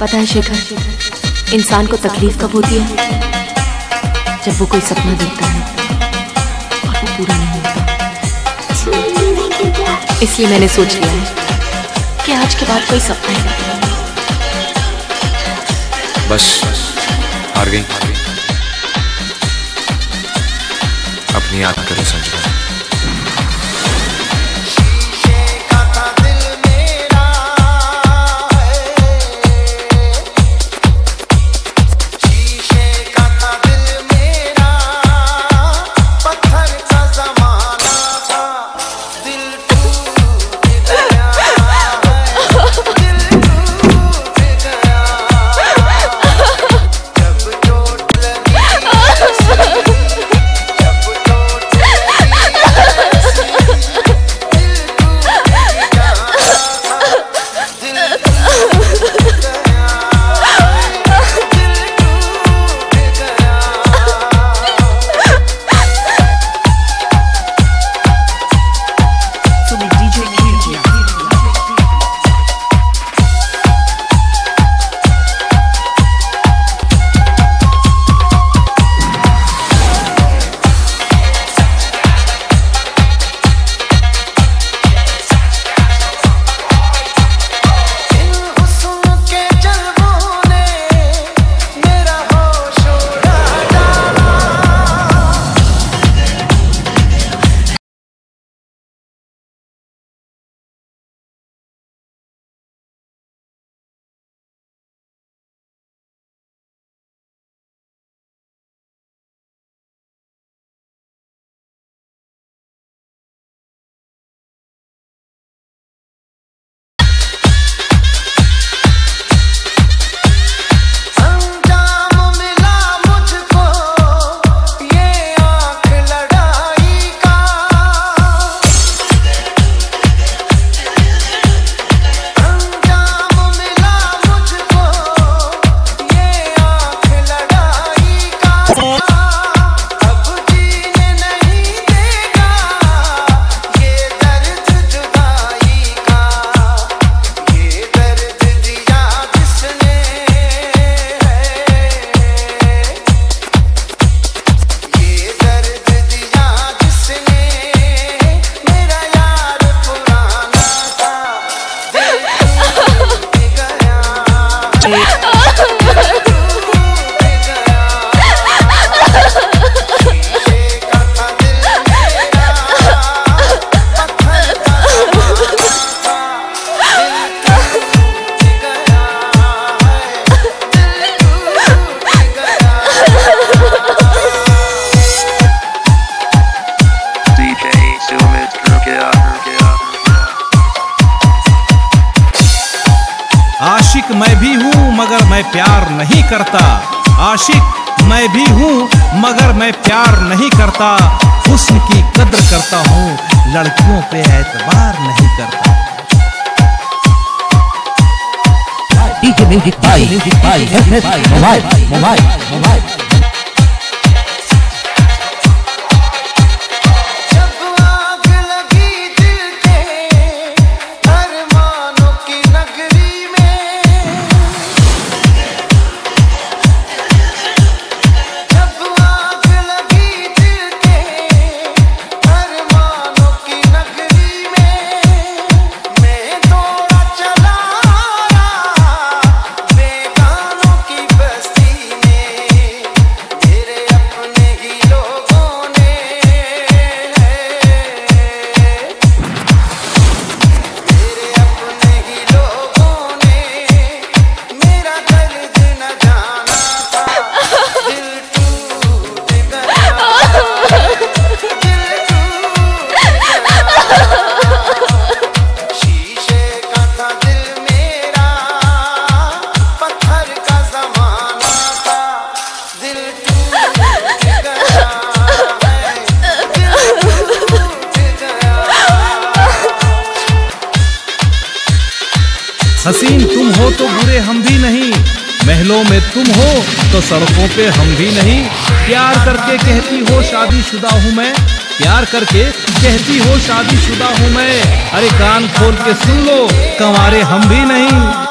पता है शेखर, इंसान को तकलीफ़ कब होती है? जब वो कोई सपना देखता है और वो पूरा नहीं होता। इसलिए मैंने सोच लिया है कि आज के बाद कोई सपना ही बस, हार गई। अपनी याद करो संजना आशिक मैं भी हूँ मगर मैं प्यार नहीं करता आशिक मैं भी हूँ मगर मैं प्यार नहीं करता हुस्न की कद्र करता हूँ लड़कियों पे एतबार नहीं करता DJ Music by Music by Mobile Mobile Mobile हसीन तुम हो तो बुरे हम भी नहीं। महलों में तुम हो तो सड़कों पे हम भी नहीं। प्यार करके कहती हो शादी शुदा हूँ मैं। प्यार करके कहती हो शादी शुदा हूँ मैं। अरे कान खोल के सुन लो, कंवारे हम भी नहीं।